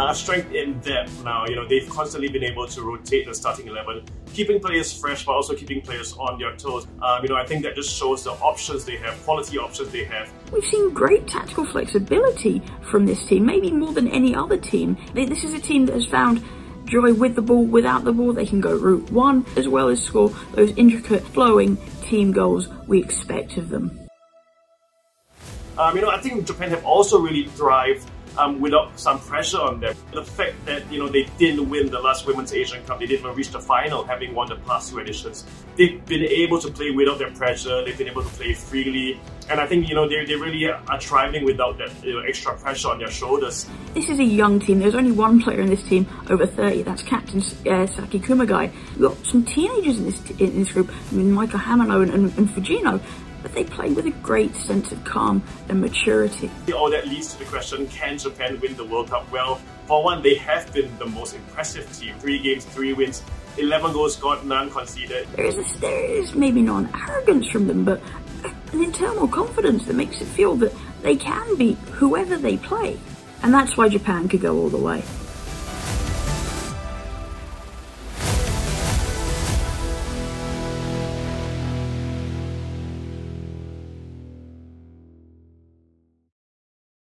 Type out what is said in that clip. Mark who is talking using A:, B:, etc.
A: uh, strength in depth now. You know, they've constantly been able to rotate the starting 11, keeping players fresh, but also keeping players on their toes. Um, you know, I think that just shows the options they have, quality options they have.
B: We've seen great tactical flexibility from this team, maybe more than any other team. This is a team that has found joy with the ball, without the ball. They can go route one, as well as score those intricate, flowing team goals we expect of them.
A: Um, you know, I think Japan have also really thrived um, without some pressure on them. The fact that you know they didn't win the last Women's Asian Cup, they didn't even reach the final, having won the past two editions. They've been able to play without their pressure. They've been able to play freely, and I think you know they, they really are thriving without that you know, extra pressure on their shoulders.
B: This is a young team. There's only one player in this team over 30. That's Captain uh, Saki Kumagai. We've got some teenagers in this in this group. I mean, Maika Hamano and, and, and Fujino but they play with a great sense of calm and maturity.
A: All that leads to the question, can Japan win the World Cup? Well, for one, they have been the most impressive team. Three games, three wins, 11 goals scored, none conceded.
B: There is, a, there is maybe not an arrogance from them, but an internal confidence that makes it feel that they can beat whoever they play. And that's why Japan could go all the way.